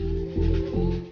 Música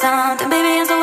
something, baby, it's the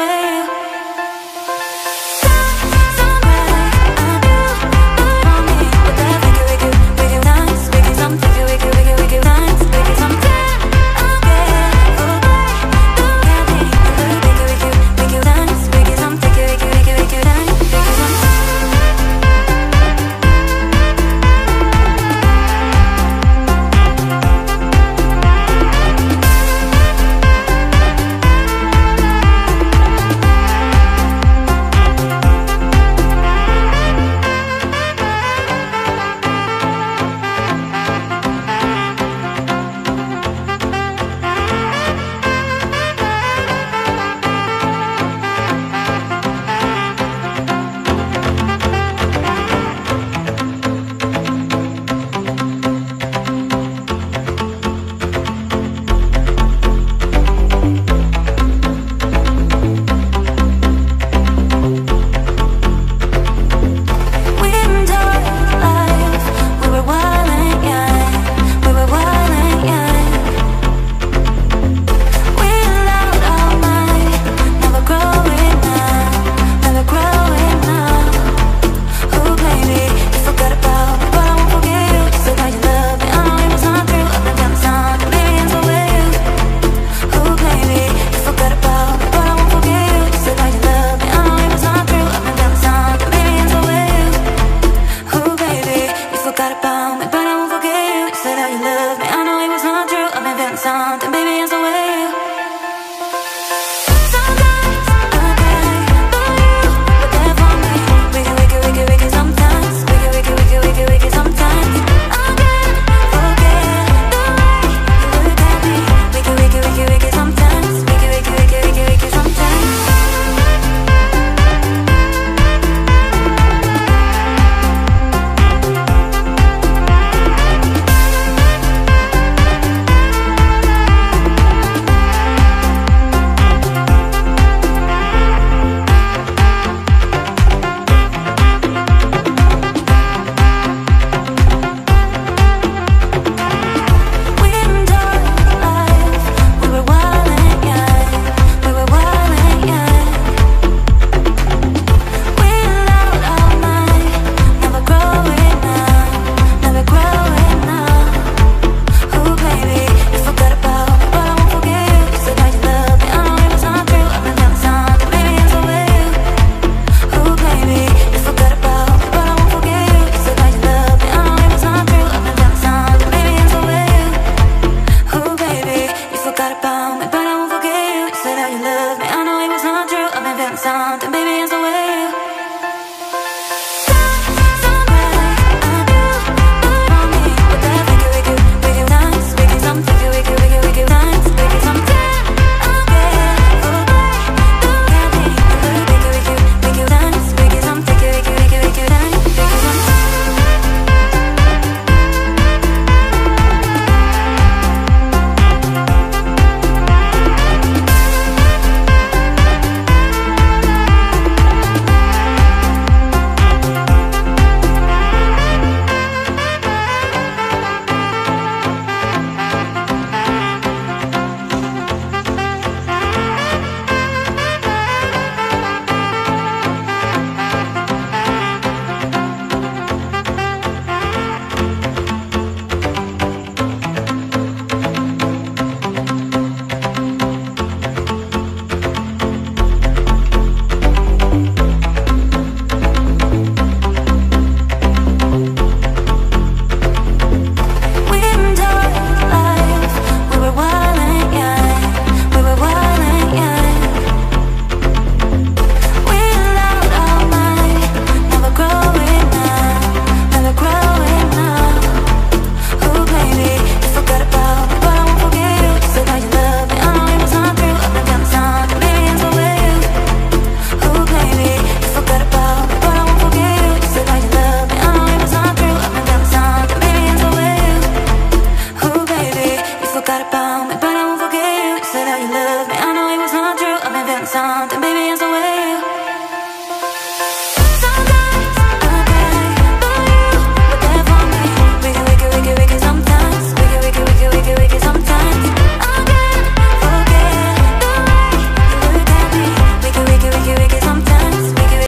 Time.